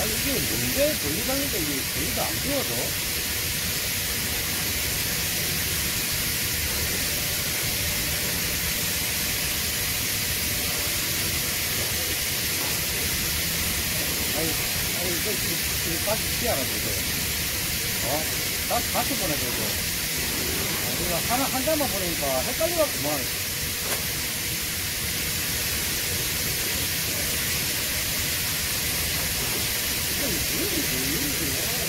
아니 이게 뭔데 분리장인데 이게 분리가 안 되어서 아니 아니 이거 지금 지금 다시 피해가지고 어? 다시 다시 보내줘고 우리가 하나 한 장만 보내니까 헷갈려갖고 뭐 어떻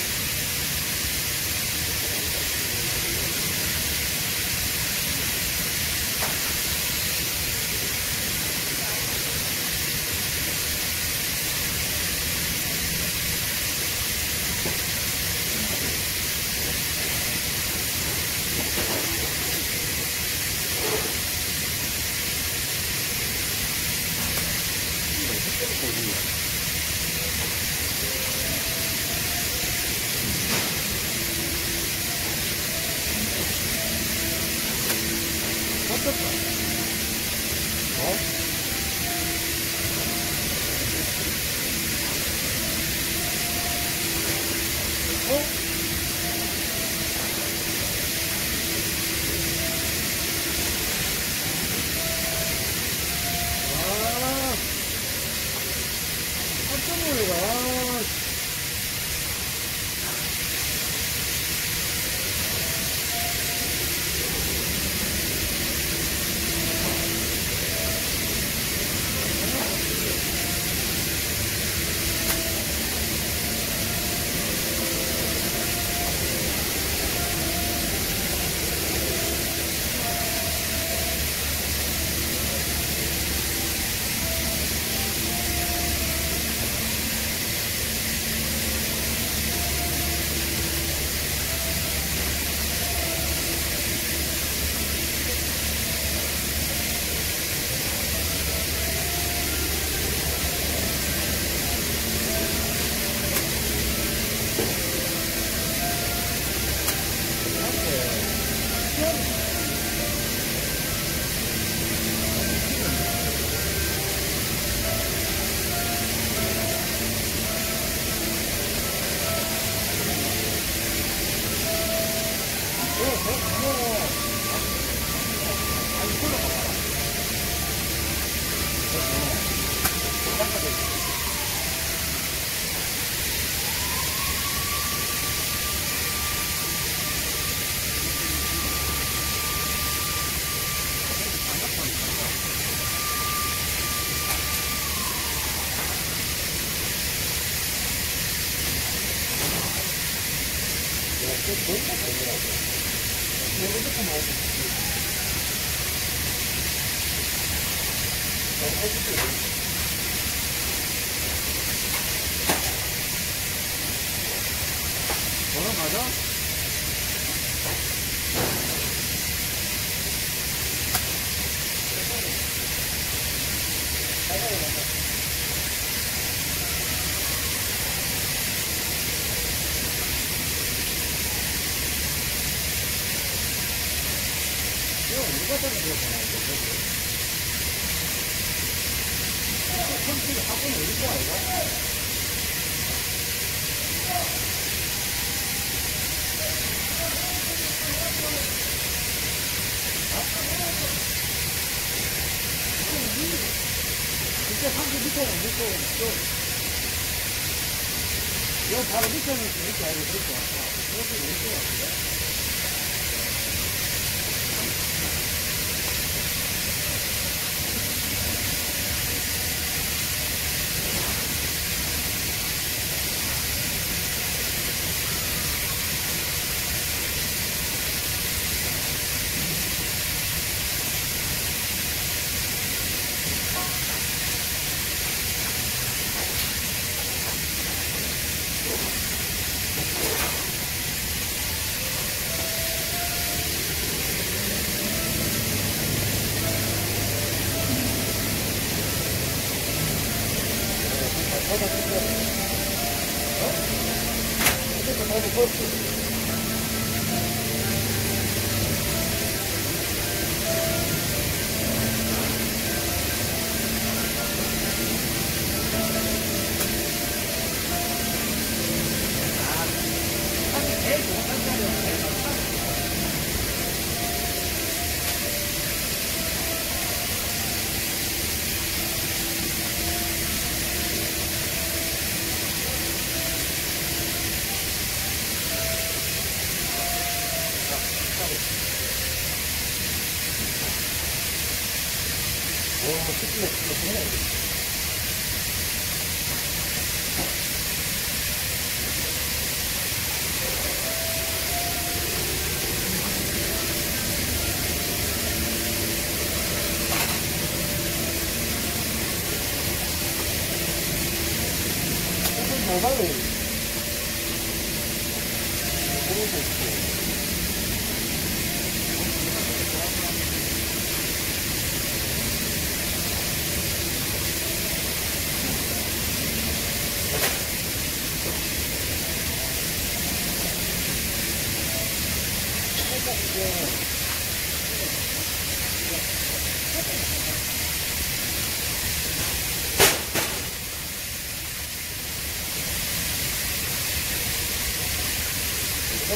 다 어? 전화 가자. 이거 누가 따는 거야, 전화 이거. 진짜 상주 밑에는 묶고, 또, 요 바로 밑에는 이렇게 알고 그렇게 왔다. 이렇게 이렇게 왔는데. people the head.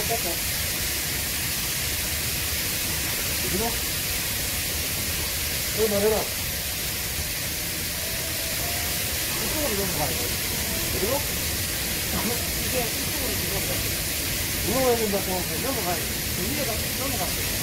똑같아. 이리로? 여기 말해라. 이쪽으로 넘어가야 돼. 그리고? 이게 이쪽으로 넘어가야 돼. 넘어가야 된다고 하면 넘어가야 돼. 그 위에가 넘어갔어.